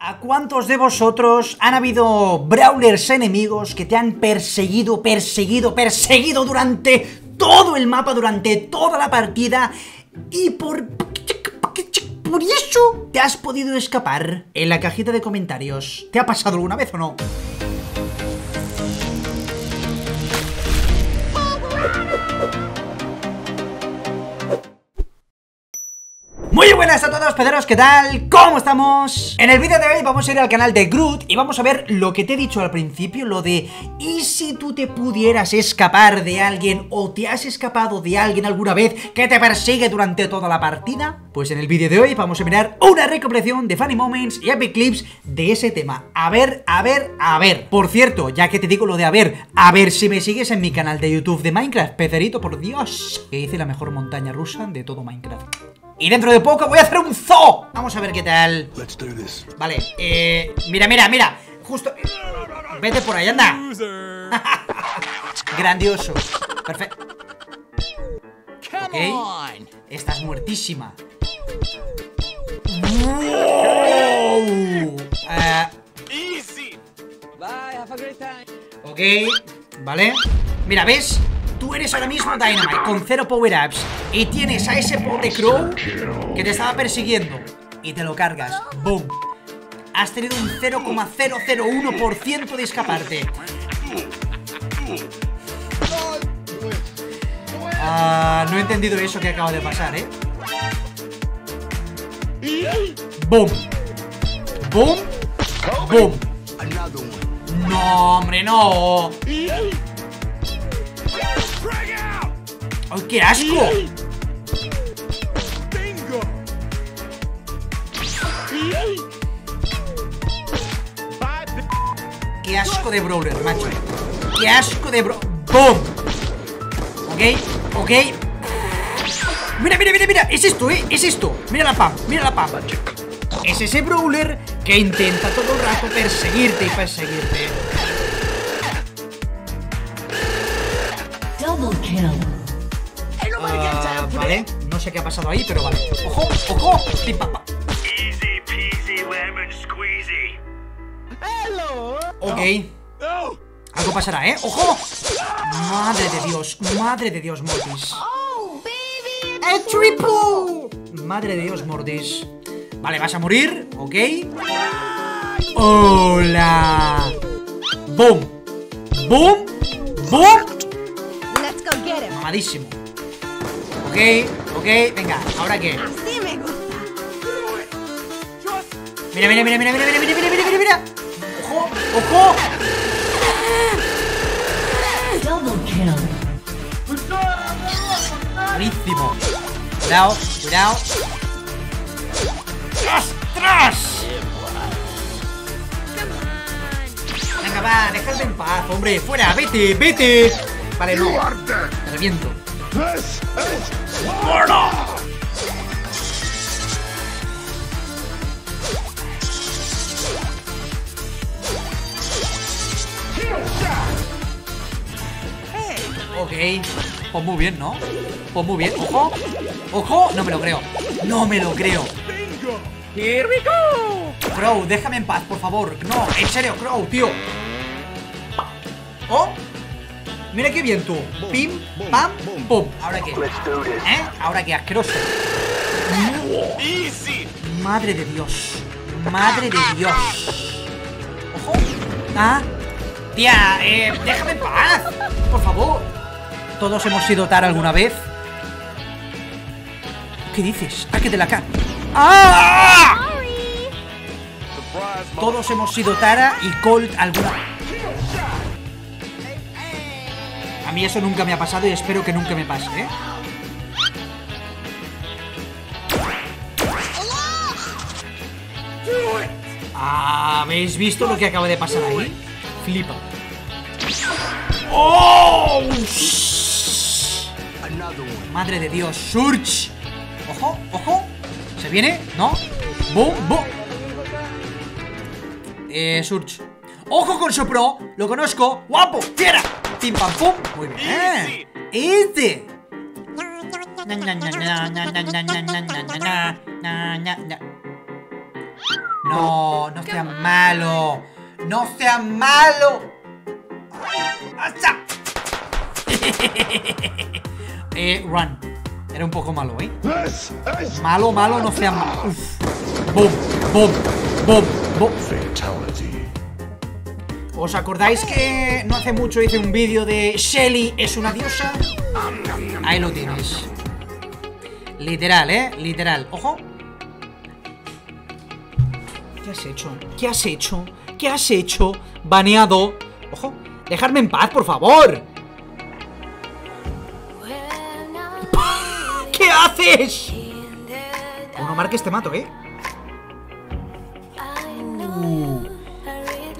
¿A cuántos de vosotros han habido brawlers enemigos que te han perseguido, perseguido, perseguido durante todo el mapa, durante toda la partida y por... Por eso te has podido escapar en la cajita de comentarios. ¿Te ha pasado alguna vez o no? Muy buenas a todos, pederos, ¿qué tal? ¿Cómo estamos? En el vídeo de hoy vamos a ir al canal de Groot y vamos a ver lo que te he dicho al principio, lo de ¿y si tú te pudieras escapar de alguien o te has escapado de alguien alguna vez que te persigue durante toda la partida? Pues en el vídeo de hoy vamos a mirar una recopilación de Funny Moments y Epic Clips de ese tema. A ver, a ver, a ver. Por cierto, ya que te digo lo de a ver, a ver si me sigues en mi canal de YouTube de Minecraft, pecerito, por Dios, que hice la mejor montaña rusa de todo Minecraft. Y dentro de poco voy a hacer un zoo. Vamos a ver qué tal. Vale, eh, mira, mira, mira. Justo, vete por ahí, anda. Grandioso. Perfecto. Ok. Estás muertísima. Wow. uh, Ok, vale. Mira, ¿ves? Tú eres ahora mismo Dynamite con cero power-ups Y tienes a ese pote Crow Que te estaba persiguiendo Y te lo cargas, boom. Has tenido un 0,001% de escaparte. Ah, no he entendido eso que acaba de pasar, ¿eh? Boom. Boom. Boom. No, hombre, no ¡Ay, qué asco! ¡Qué asco de brawler, macho! ¡Qué asco de bro... ¡Boom! Ok, ok. Mira, mira, mira, mira. Es esto, eh, es esto. Mira la pam, mira la pam. Es ese brawler que intenta todo el rato perseguirte y perseguirte Uh, vale, no sé qué ha pasado ahí, pero vale. ¡Ojo! ¡Ojo! Pim, pam, pam. Easy peasy lemon squeezy. Hello. Ok. Algo pasará, ¿eh? ¡Ojo! Madre de Dios, madre de Dios, Mortis. ¡El triple! Madre de Dios, Mortis. Vale, vas a morir, ok. ¡Hola! ¡Boom! ¡Boom! ¡Boom! Mamadísimo. Ok, ok, venga, ¿ahora qué? Así me gusta. Mira, mira, mira, mira, mira, mira, mira, mira, mira, mira, mira. Ojo, ojo. Double kill. Buenísimo. Cuidado, cuidado. ¡Ostras! Venga, va, dejadme en paz, hombre. Fuera, vete, vete. Vale, no. Te reviento. Ok, pues muy bien, ¿no? Pues muy bien, ojo. Ojo, no me lo creo. No me lo creo. Here we go. Crow, déjame en paz, por favor. No, en serio, Crow, tío. Oh Mira qué bien tú. Pim, pam, pum. ¿Ahora qué? ¿Eh? ¿Ahora qué? Asqueroso. Madre de Dios. Madre de Dios. Ojo. Ah. Tía, eh, déjame en paz. Por favor. Todos hemos sido Tara alguna vez. ¿Qué dices? Ah, que te la ca... ¡Ah! Todos hemos sido Tara y Colt alguna vez. A mí eso nunca me ha pasado y espero que nunca me pase, ¿eh? ¿Habéis visto lo que acaba de pasar ahí? Flipa. ¡Oh! Madre de Dios, Surge. Ojo, ojo. ¿Se viene? ¿No? ¡Boom, boom! Eh, Surge. ¡Ojo con Sopro! ¡Lo conozco! ¡Guapo! ¡Fiera! Pim pam pum. Muy bien. Easy. No, no sea malo. No sea malo. Eh, run. Era un poco malo, ¿eh? Malo, malo, no sea malo. Uf. Boom, boom, boom, boom. ¿Os acordáis que no hace mucho hice un vídeo de Shelly es una diosa? Ahí lo tienes. Literal, ¿eh? Literal. Ojo. ¿Qué has hecho? ¿Qué has hecho? ¿Qué has hecho? Baneado. Ojo. Dejarme en paz, por favor. ¿Qué haces? No marques te mato, ¿eh?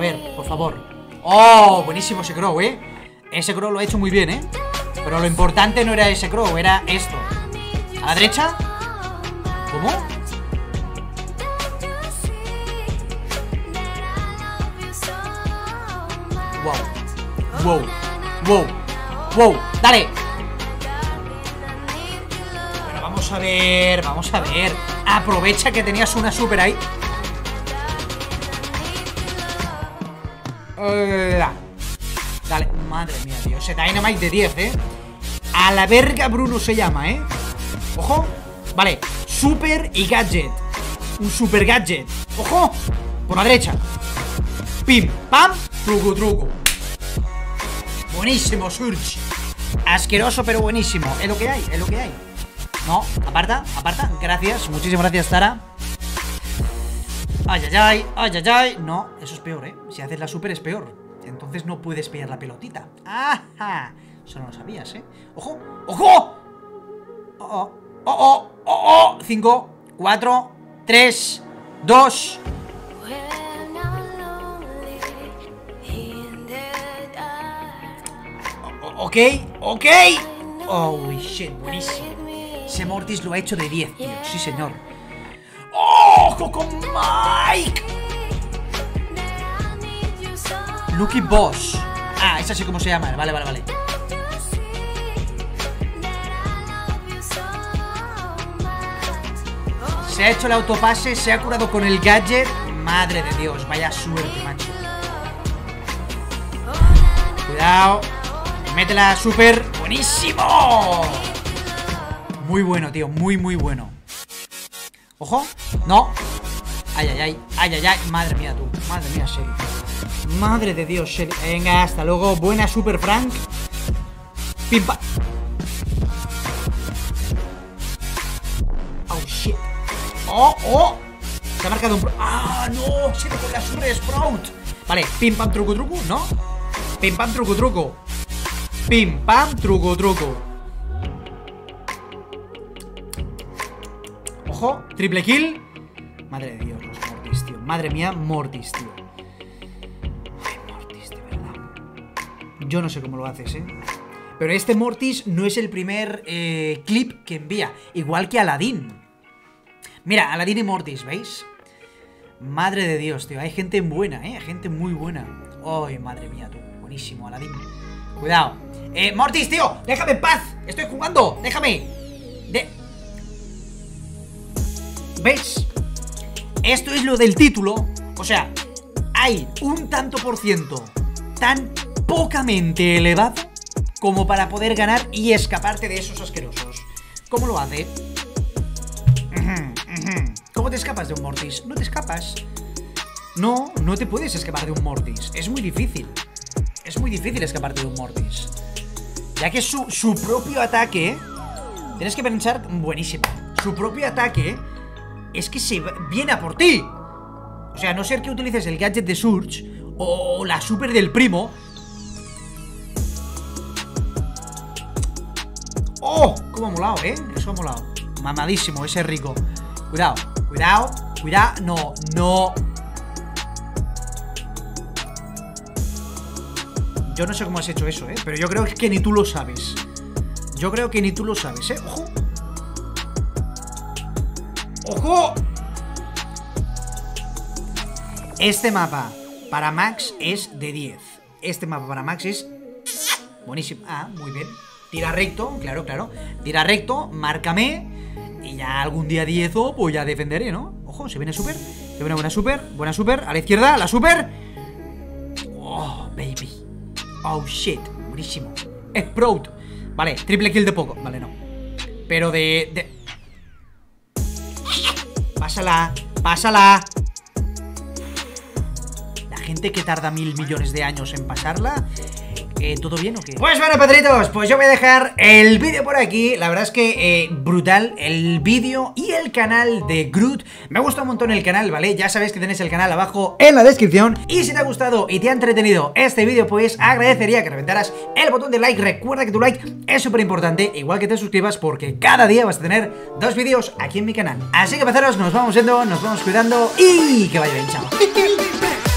A ver, por favor. ¡Oh! Buenísimo ese crow, ¿eh? Ese crow lo ha hecho muy bien, ¿eh? Pero lo importante no era ese crow, era esto. ¿A la derecha? ¿Cómo? Wow. Wow. Wow. Wow. Dale. Bueno, vamos a ver. Vamos a ver. Aprovecha que tenías una super ahí. Dale, madre mía, tío. Ese Dynamite de 10, ¿eh? A la verga Bruno se llama, ¿eh? Ojo. Vale, super y gadget. Un super gadget. Ojo. Por la derecha. Pim, pam, truco, truco. Buenísimo, Surge. Asqueroso pero buenísimo. Es lo que hay, es lo que hay. No, aparta, aparta. Gracias, muchísimas gracias, Tara Ay, ay, ay, ay, ay, ay No, eso es peor, ¿eh? Si haces la super es peor entonces no puedes pillar la pelotita. ¡Ajá! Eso no lo sabías, ¿eh? ¡Ojo! ¡Ojo! ¡Oh, oh! ¡Oh, oh! ¡Oh, 5, 4, 3, 2... Ok, ok. Oh, shit, buenísimo. Ese Mortis lo ha hecho de 10, tío. Sí, señor. ¡Ojo con Mike! Lucky Boss. Ah, es así como se llama. Vale, vale, vale. Se ha hecho el autopase, se ha curado con el gadget. Madre de Dios, vaya suerte, macho. Cuidado. Métela super. ¡Buenísimo! Muy bueno, tío. Muy, muy bueno. Ojo. No. Ay, ay, ay. Ay, ay, ay. Madre mía, tú. Madre mía, serio. Madre de Dios, Shelly. Venga, hasta luego. Buena, Super Frank. Pimpa. Oh, shit. Oh, oh. Se ha marcado un... ¡Ah, no! Se le con la Super Sprout. Vale, pim, pam, truco, truco, ¿no? Pim, pam, truco, truco. Pim, pam, truco, truco. Triple kill. Madre de Dios, los Mortis, tío. Madre mía, Mortis, tío. Yo no sé cómo lo haces, ¿eh? Pero este Mortis no es el primer eh, clip que envía, igual que Aladdin. Mira, Aladdin y Mortis, ¿veis? Madre de Dios, tío, hay gente buena, ¿eh? Gente muy buena. ¡Ay, madre mía, tú! Buenísimo, Aladdin. Cuidado. Eh, Mortis, tío, déjame en paz. Estoy jugando, déjame. De... ¿Veis? Esto es lo del título. O sea, hay un tanto por ciento tan pocamente elevado como para poder ganar y escaparte de esos asquerosos. ¿Cómo lo hace? ¿Cómo te escapas de un Mortis? No te escapas. No, no te puedes escapar de un Mortis. Es muy difícil. Es muy difícil escaparte de un Mortis. Ya que su, su propio ataque... Tienes que pensar... Buenísimo. Su propio ataque es que se viene a por ti. O sea, a no ser que utilices el gadget de Surge o la super del primo, ¡Oh! ¿Cómo ha molado, eh? Eso ha molado Mamadísimo, ese rico Cuidado, cuidado, cuidado No, no Yo no sé cómo has hecho eso, eh Pero yo creo que ni tú lo sabes Yo creo que ni tú lo sabes, eh ¡Ojo! ¡Ojo! Este mapa para Max es de 10 Este mapa para Max es Buenísimo Ah, muy bien Tira recto, claro, claro. Tira recto, márcame. Y ya algún día 10 pues ya defenderé, ¿no? Ojo, se viene súper. Se viene buena super, buena super. A la izquierda, la super. Oh, baby. Oh, shit. Buenísimo. Sprout. Vale, triple kill de poco. Vale, no. Pero de... de... Pásala, pásala. La gente que tarda mil millones de años en pasarla eh, ¿Todo bien o qué? Pues bueno, Pedritos, pues yo voy a dejar el vídeo por aquí. La verdad es que eh, brutal el vídeo y el canal de Groot. Me ha gustado un montón el canal, ¿vale? Ya sabéis que tenéis el canal abajo en la descripción. Y si te ha gustado y te ha entretenido este vídeo, pues agradecería que reventaras el botón de like. Recuerda que tu like es súper importante, igual que te suscribas porque cada día vas a tener dos vídeos aquí en mi canal. Así que, peceros, nos vamos yendo, nos vamos cuidando y que vaya bien, chao